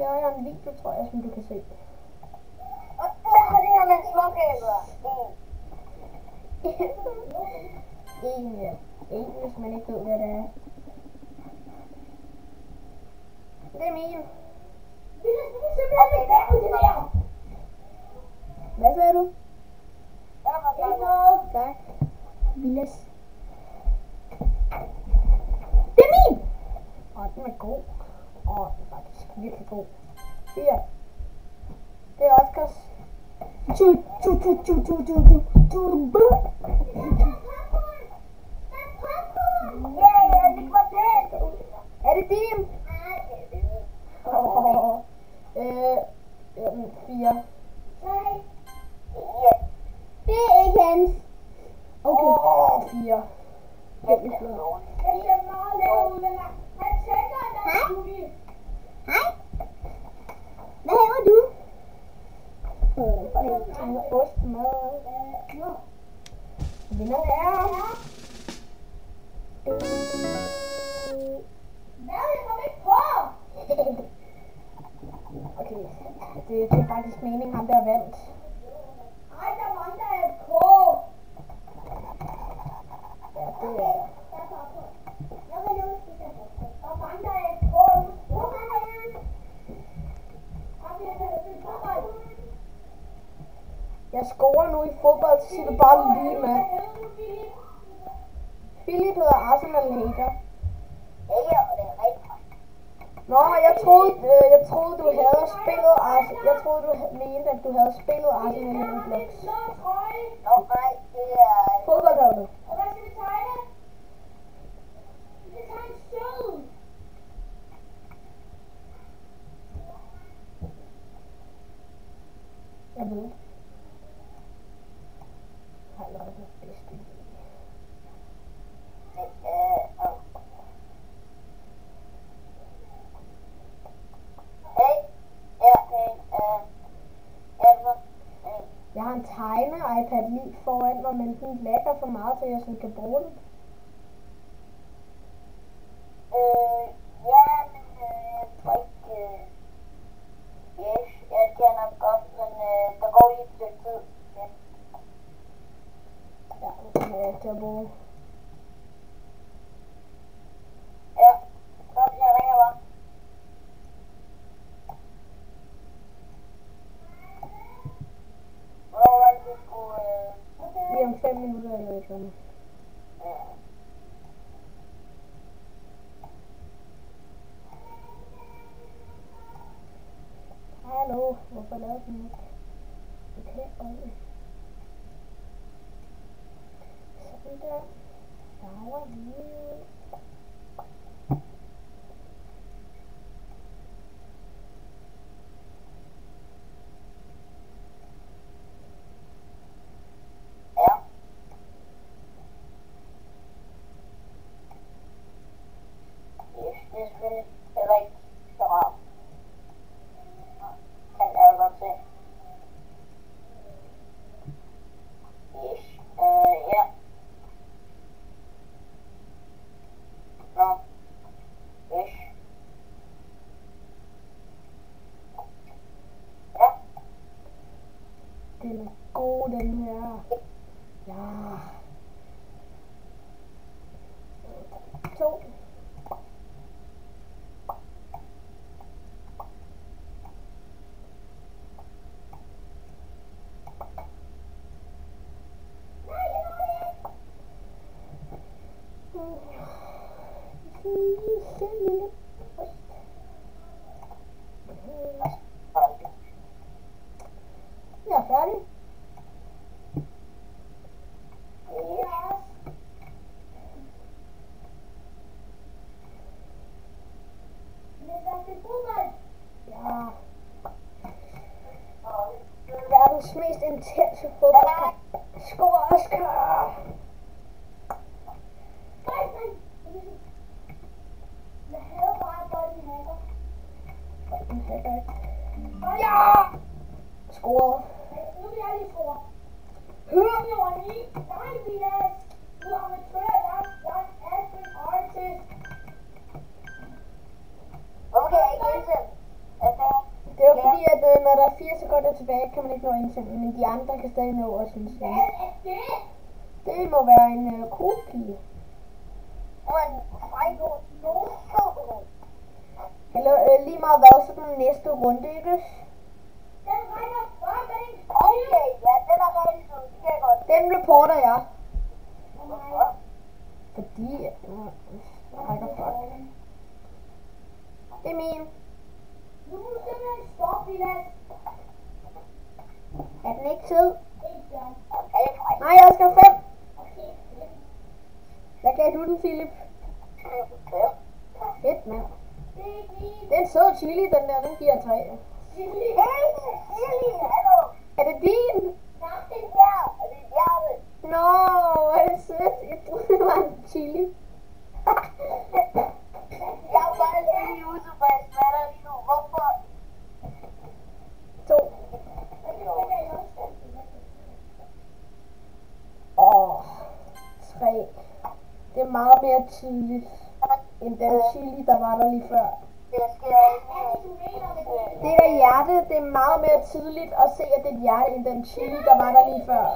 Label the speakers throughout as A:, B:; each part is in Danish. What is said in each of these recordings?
A: laver jeg en video, tror jeg, som du kan se.
B: Og der har det her med småkæber.
A: En, ja. En, hvis man ikke ved, hvad det er. Det er min.
B: Vi Okay, der er det der.
A: Hvad sagde du?
B: Der er for
A: Tak. Vilas. Det er min! Åh, den er god. Åh, virkelig god. Fire. Det er Oscars. Tu, tu, tu, tu, tu, tu, tu, tu, bu.
B: Ja, ja, det var det.
A: Er det din? Åh. Øh, øhm, fire.
B: Ja.
A: Det er ikke hans. Okay. Åh, fire. Virkelig flot. Hej. Hvad laver du? Øh, ostmad. Vinderne er... Okay, det, det er faktisk meningen, ham der vandt. Ja, det er... Jeg scorer nu i fodbold, så siger du bare lige med. Philip hedder Arsenal hater. Nå, jeg troede, øh, jeg troede du havde spillet Arsenal. Jeg troede du mente, at du havde spillet Arsenal i Roblox. Fodboldholdet. Jeg ved. Har jeg nok den bedste idé. En tegne-iPad lige foran mig, men den lækker for meget, så jeg sådan kan bruge den. Ja, den kommer jeg ikke til at bruge. Lige om 5 minutter eller et eller andet. Hallo, hvorfor lavede den ikke? Okay, okay. Sådan der. Farver lige.
B: Det er selvfølgelig heller ikke så rart. Kan jeg godt se. Yes. Øh, ja. Nå. Yes. Ja.
A: Den er god, den her. Ja. To. Jeg er færdig.
B: Yes.
A: Ja. Verdens mest intense fodboldkamp. Skår Oscar! Ja! Scoret.
B: Hvorfor kan jeg ikke indsætte? Jeg tænker,
A: er 4 sekunder tilbage, kan man ikke nå at indsende, men de andre kan stadig nå at indsende.
B: Hvad
A: det.
B: er det?
A: Det må være en øh,
B: kugepige.
A: Eller øh, lige meget hvad, så den næste runde, ikke?
B: Den rækker Okay, ja, den er rigtig sød. Det kan jeg godt.
A: Den reporter jeg, fordi... Øh, rækker fuck. Det er min.
B: Nu skal man simpelthen stoppe, Vilas.
A: Er den ikke tid? Nej, jeg skal fem. Hvad gav du den, Philip? Fedt, mand.
B: Det er
A: en sød chili, den der. Den giver tre.
B: Silly. Hey, hallo.
A: Er det din?
B: Nej, det er jer. Er det hjertet?
A: Nå, er det sødt. Jeg troede, det var en chili.
B: Jeg var bare lige ude, så jeg smatter lige nu. Hvorfor?
A: To. Åh, tre. Det er meget mere tydeligt end den chili, der var der lige før.
B: Det.
A: Det der hjerte, det er meget mere tydeligt at se, at det er et hjerte, end den chili, der var der lige før.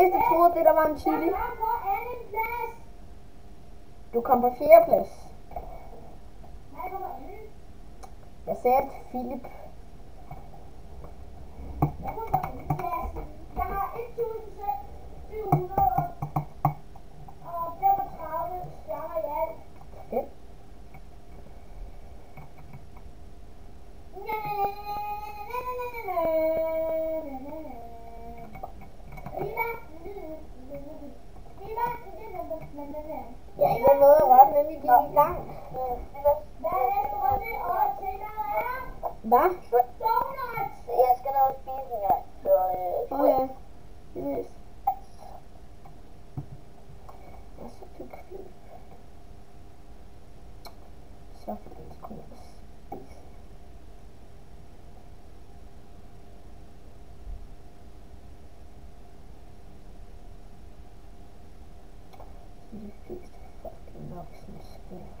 A: Fleste troede, det der var en chili.
B: Jeg var på anden plads.
A: Du kom på fjerde plads.
B: Jeg
A: sagde, at Philip...
C: Mm-hmm.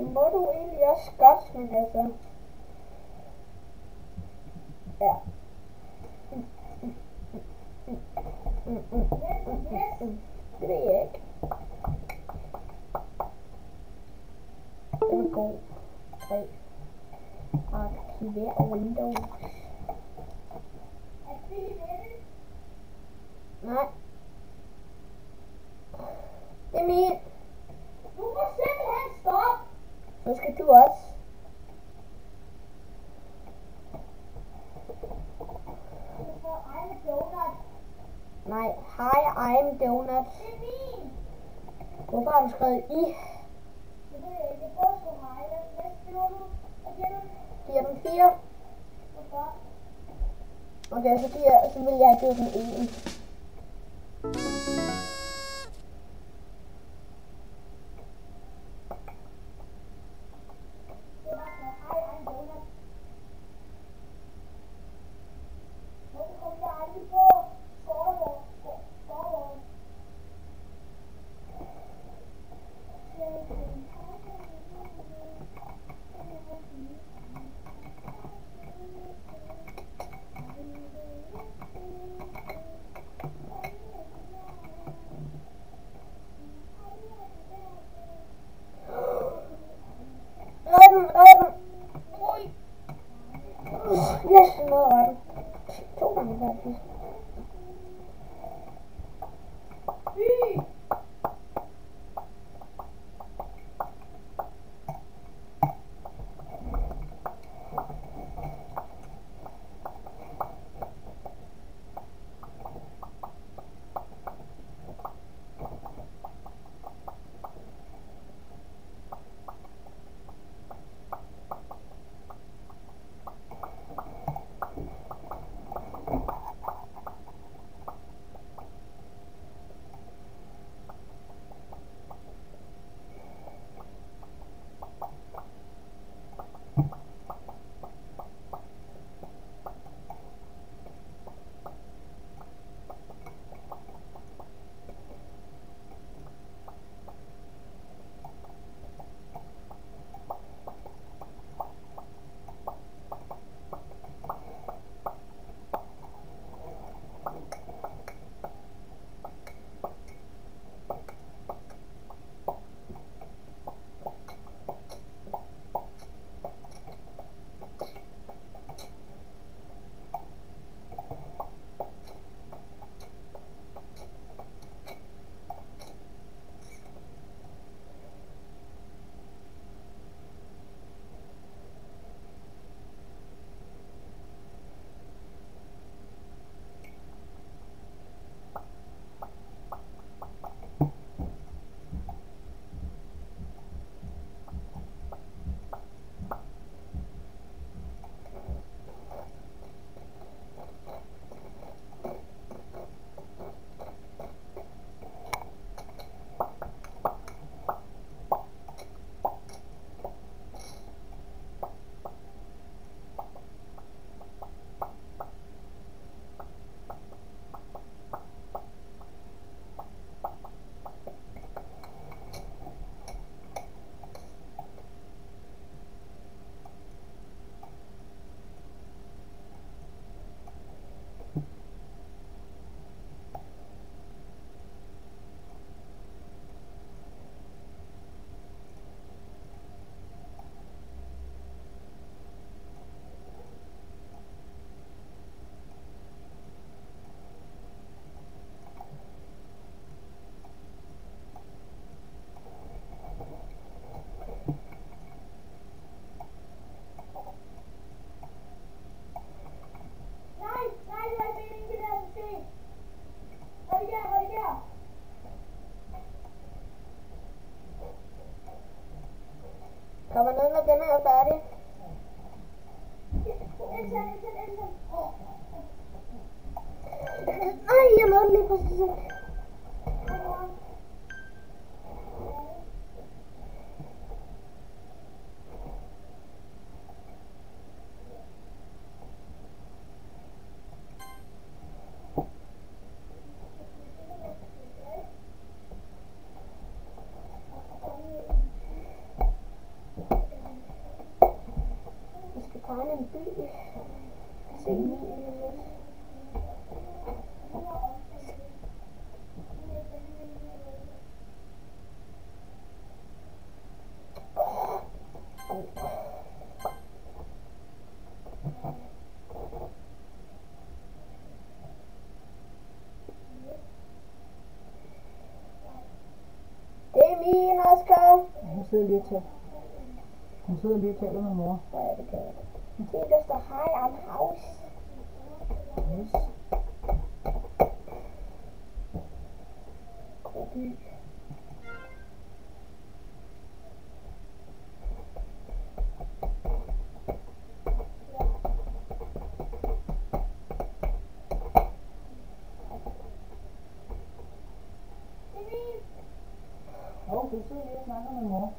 C: Tomorrow we are Scotsmanism. Yeah. Great. There we go. Right. Activate Windows.
A: Not. Let me.
C: Så skal du også. Nej, hi, I'm Donut.
A: Det er min.
C: Hvorfor har du skrevet I?
A: Det er jeg ikke. Jeg prøver sgu mig. Hvad skriver du? Hvad giver
C: den 4.
A: Hvorfor?
C: Okay, så, giver, så vil jeg give den 1. Oh, sidder lige taler. Hun sidder lige og taler med mor.
A: Ja, det kan jeg. Se, der står high on house.
C: Yes.
A: God by.
C: Hov, du sidder lige og snakker med mor.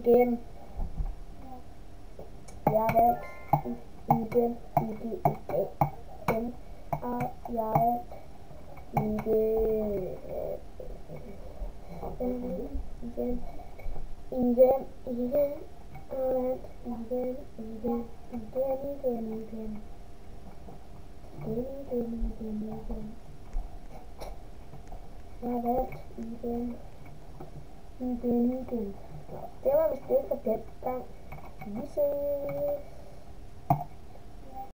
A: Eden. Jared, Eden, Eden, Eden, uh, Jared, Eden, Eden, Eden, Eden, Jared, Eden, Eden, Eden, Eden, Eden. Eden, Eden, Eden, Eden. Jared, Eden. Igen, igen. Det var vist det for den gang. Vi ses.